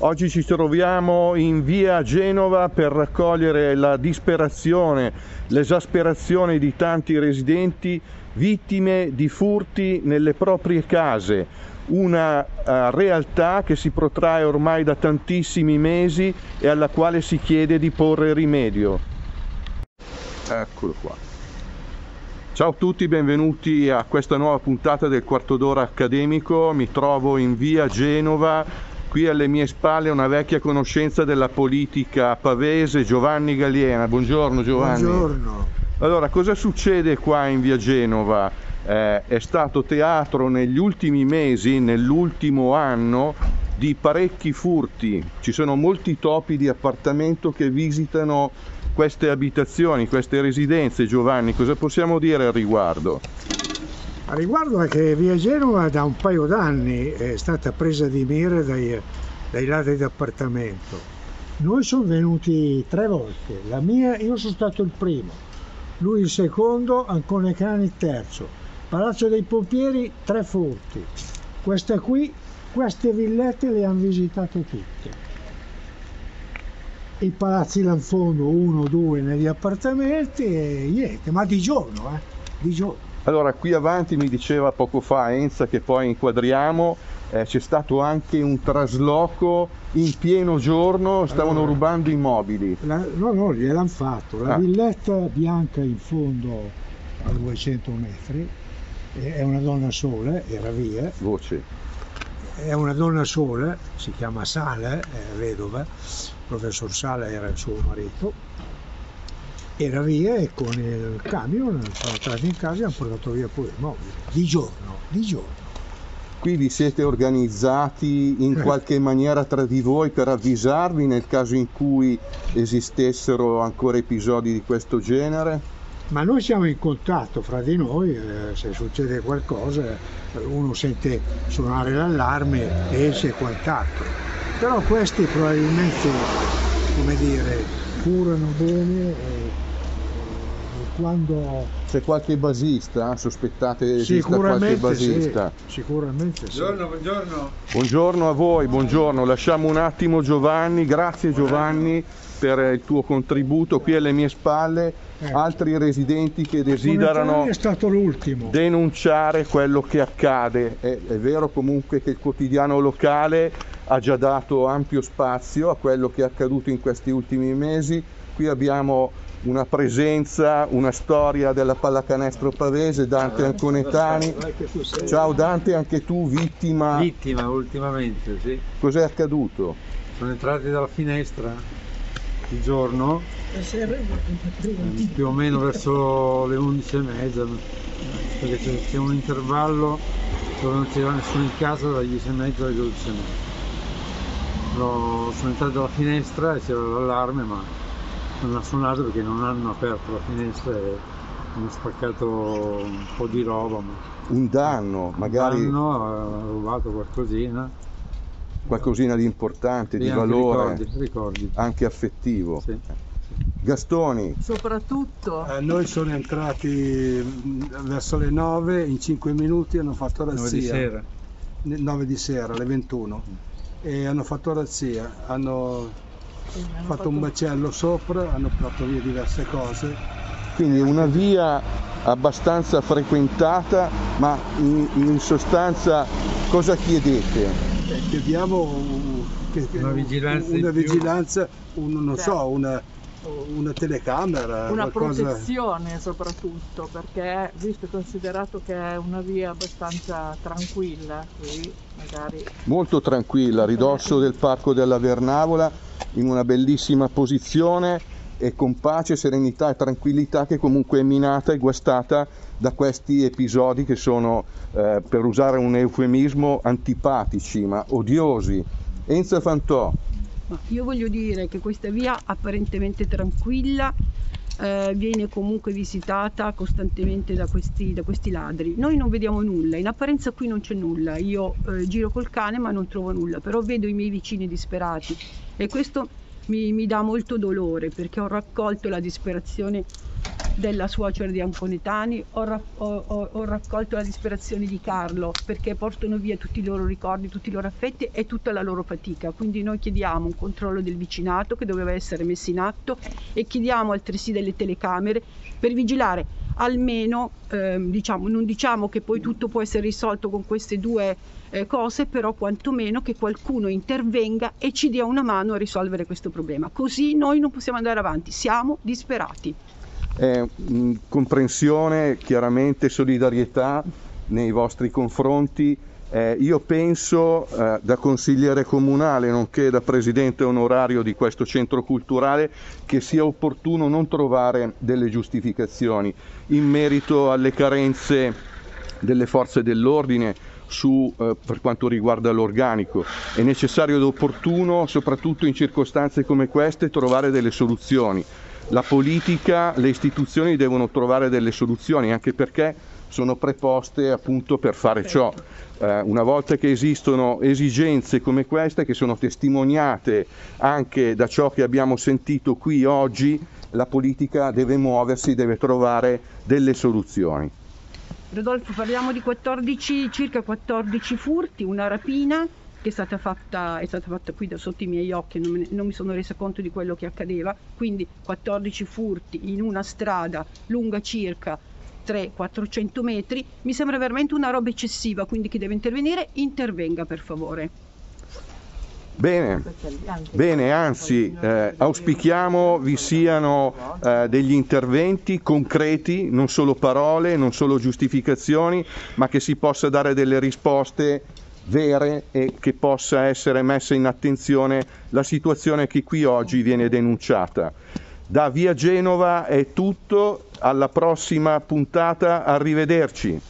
Oggi ci troviamo in via Genova per raccogliere la disperazione, l'esasperazione di tanti residenti vittime di furti nelle proprie case, una uh, realtà che si protrae ormai da tantissimi mesi e alla quale si chiede di porre rimedio. Eccolo qua. Ciao a tutti, benvenuti a questa nuova puntata del quarto d'ora accademico. Mi trovo in via Genova, qui alle mie spalle una vecchia conoscenza della politica pavese, Giovanni Galiena. Buongiorno Giovanni. Buongiorno. Allora, cosa succede qua in via Genova? Eh, è stato teatro negli ultimi mesi, nell'ultimo anno, di parecchi furti. Ci sono molti topi di appartamento che visitano queste abitazioni, queste residenze. Giovanni, cosa possiamo dire al riguardo? A riguardo è che via Genova da un paio d'anni è stata presa di mira dai, dai ladri d'appartamento. Noi sono venuti tre volte, la mia, io sono stato il primo, lui il secondo, Ancone Cani il terzo. Palazzo dei Pompieri, tre furti. Queste qui, queste villette le hanno visitate tutte. I palazzi là in fondo, uno, due negli appartamenti e niente, ma di giorno, eh, di giorno. Allora, qui avanti mi diceva poco fa Enza che poi inquadriamo, eh, c'è stato anche un trasloco in pieno giorno, stavano allora, rubando immobili. La, no, no, gliel'hanno fatto. La ah. villetta bianca in fondo a 200 metri, è una donna sola, era via. Voce. È una donna sola, si chiama Sale, è vedova, il professor Sale era il suo marito, era via e con il camion sono entrati in casa e hanno portato via pure i mobili, di giorno, di giorno. Qui vi siete organizzati in qualche maniera tra di voi per avvisarvi nel caso in cui esistessero ancora episodi di questo genere? Ma noi siamo in contatto fra di noi, eh, se succede qualcosa uno sente suonare l'allarme, esce e quant'altro. Però questi probabilmente, come dire, curano bene e quando... C'è qualche basista? Sospettate esista qualche basista? Sì, sicuramente sì. Buongiorno, buongiorno. Buongiorno a voi, buongiorno. Lasciamo un attimo Giovanni, grazie Giovanni per il tuo contributo qui alle mie spalle. Ecco. Altri residenti che desiderano denunciare quello che accade. È, è vero comunque che il quotidiano locale ha già dato ampio spazio a quello che è accaduto in questi ultimi mesi. Qui abbiamo una presenza, una storia della pallacanestro pavese, Dante Anconetani. Ciao Dante, anche tu vittima. Vittima ultimamente, sì. Cos'è accaduto? Sono entrati dalla finestra di giorno, più o meno verso le 11 e mezza, perché c'è, un intervallo dove non c'era nessuno in casa dalle 10 e mezza alle 12 e sono entrato dalla finestra e c'era l'allarme, ma non ha suonato perché non hanno aperto la finestra e hanno spaccato un po' di roba. Un danno, magari. Un danno, ha rubato qualcosina. Qualcosina di importante, sì, di valore, ricordi, ricordi. anche affettivo. Sì. Gastoni. Soprattutto. Eh, noi sono entrati verso le 9, in 5 minuti hanno fatto razzia. 9 di sera. 9 di sera, alle 21. E hanno fatto razzia. Hanno fatto, fatto un macello sopra, hanno portato via diverse cose. Quindi una via abbastanza frequentata, ma in, in sostanza cosa chiedete? Eh, chiediamo che, una vigilanza, una vigilanza un, non so, una, una telecamera. Una qualcosa... protezione soprattutto, perché visto e considerato che è una via abbastanza tranquilla, qui magari... Molto tranquilla, a ridosso del parco della Vernavola, in una bellissima posizione e con pace, serenità e tranquillità che comunque è minata e guastata da questi episodi che sono, eh, per usare un eufemismo, antipatici ma odiosi. Enza Fantò. Io voglio dire che questa via apparentemente tranquilla eh, viene comunque visitata costantemente da questi, da questi, ladri. Noi non vediamo nulla, in apparenza qui non c'è nulla, io eh, giro col cane ma non trovo nulla, però vedo i miei vicini disperati e questo mi, mi dà molto dolore perché ho raccolto la disperazione della suocera di Anconetani, ho, ra- ho, ho, ho, raccolto la disperazione di Carlo perché portano via tutti i loro ricordi, tutti i loro affetti e tutta la loro fatica. Quindi noi chiediamo un controllo del vicinato che doveva essere messo in atto e chiediamo altresì delle telecamere per vigilare almeno, ehm, diciamo, non diciamo che poi tutto può essere risolto con queste due eh, cose, però quantomeno che qualcuno intervenga e ci dia una mano a risolvere questo problema. Così noi non possiamo andare avanti, siamo disperati eh, comprensione, chiaramente solidarietà nei vostri confronti. Eh, io penso eh, da consigliere comunale, nonché da presidente onorario di questo centro culturale, che sia opportuno non trovare delle giustificazioni in merito alle carenze delle forze dell'ordine su, eh, per quanto riguarda l'organico. È necessario ed opportuno, soprattutto in circostanze come queste, trovare delle soluzioni la politica, le istituzioni devono trovare delle soluzioni anche perché sono preposte appunto per fare ciò. Eh, una volta che esistono esigenze come queste che sono testimoniate anche da ciò che abbiamo sentito qui oggi, la politica deve muoversi, deve trovare delle soluzioni. Rodolfo, parliamo di 14, circa 14 furti, una rapina, che è stata fatta, è stata fatta qui da sotto i miei occhi, non, me, non mi sono resa conto di quello che accadeva, quindi 14 furti in una strada lunga circa 300-400 metri, mi sembra veramente una roba eccessiva, quindi chi deve intervenire intervenga per favore. Bene, bene, anzi eh, auspichiamo vi siano eh, degli interventi concreti, non solo parole, non solo giustificazioni, ma che si possa dare delle risposte vere e che possa essere messa in attenzione la situazione che qui oggi viene denunciata. Da Via Genova è tutto, alla prossima puntata, arrivederci.